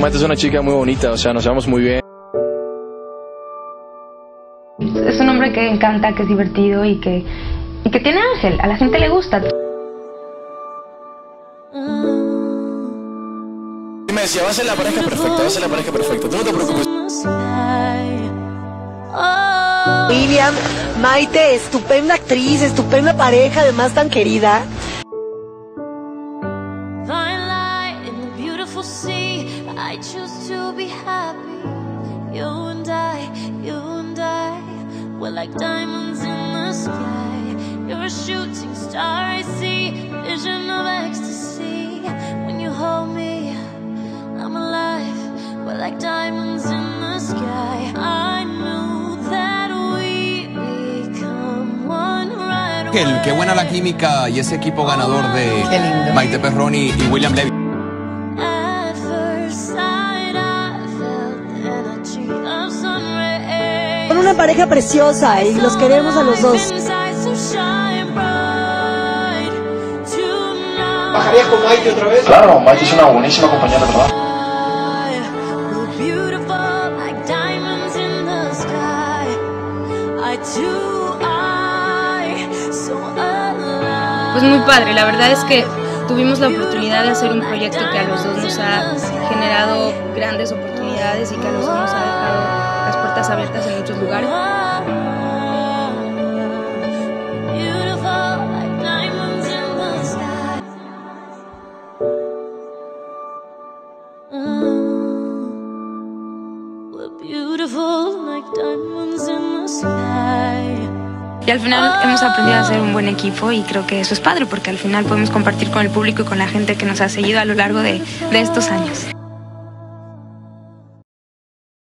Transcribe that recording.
Maite es una chica muy bonita, o sea, nos llevamos muy bien. Es un hombre que encanta, que es divertido y que, y que tiene ángel. A la gente le gusta. Y me decía, va a ser la pareja perfecta, va a ser la pareja perfecta, tú no te preocupes. William, Maite, estupenda actriz, estupenda pareja, además tan querida. Beautiful sea. I choose to be happy. You and I, you and I, we're like diamonds in the sky. You're a shooting star, I see. Vision of ecstasy. When you hold me, I'm alive. We're like diamonds in the sky. I knew that we become one right away. Qué, qué buena la química y ese equipo ganador de Maite Perroni y William Levy. Una pareja preciosa y los queremos a los dos. ¿Bajarías con Maite otra vez? Claro, Maite es una buenísima compañera de trabajo. Pues muy padre, la verdad es que tuvimos la oportunidad de hacer un proyecto que a los dos nos ha generado grandes oportunidades y que a los dos nos ha puertas abiertas en muchos lugares. Y al final hemos aprendido a ser un buen equipo y creo que eso es padre porque al final podemos compartir con el público y con la gente que nos ha seguido a lo largo de estos años.